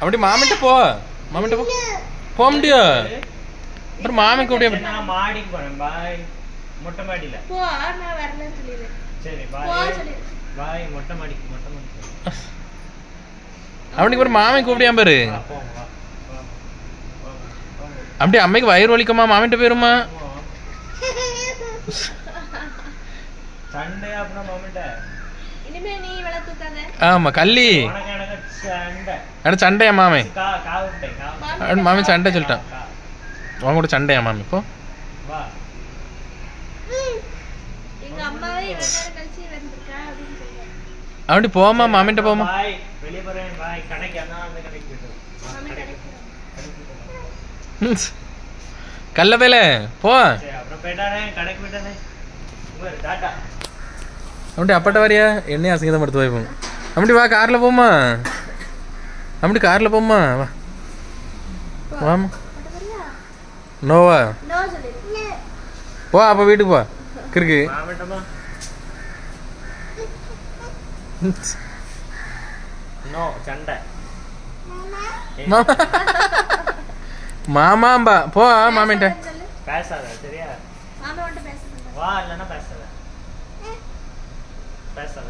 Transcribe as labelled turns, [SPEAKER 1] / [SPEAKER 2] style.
[SPEAKER 1] அப்படி மாமிட்ட போ. மாமிட்ட போ. போக முடியும் அப்புறம் மாமி கூப்பிட்டு
[SPEAKER 2] நான் மாடிக்கு போறேன் பாய். மொட்டை மாடியில.
[SPEAKER 3] போ நான் வரலன்னு சொல்லிடு
[SPEAKER 2] சரி
[SPEAKER 3] போ
[SPEAKER 2] பாய் பாய் மொட்டை மாடிக்கு மொட்டை மாடிக்கு.
[SPEAKER 1] அவனுக்கு அப்புறம் மாமி கூப்பிடியா பாரு.
[SPEAKER 2] வா, போங்க, வா. வா. வா, வா.
[SPEAKER 1] அப்படி அம்மைக்கு வயிறு வலிக்குமா? மாமிட்ட போயிருமா? ஆமா கள்ளி. அட சண்டையா மாமி? மாமி சண்டை சொல்லிட்டான். உன் கூட சண்டையா மாமி இப்போ
[SPEAKER 3] சொல்லுவாங்க
[SPEAKER 1] அப்படி போமா மாமிட்ட போமா கல்ல வேலை போ. அப்படி அப்பட்ட வரியா? என்னையும் அசிங்கதான் படுத்து வைப்போம் அப்படி வா கார்ல போமா அப்படி கார்ல போமா வா. வாமா நோவா? போ அப்ப வீட்டுக்கு போ. கிறுக்கு.
[SPEAKER 2] மாமட்டமா நோ சண்டை.
[SPEAKER 1] மாமா. மாமாம்பா. போ மாமிட்ட
[SPEAKER 2] பேசாத சரியா? வா இல்லைன்னா பேசாத பேசாத.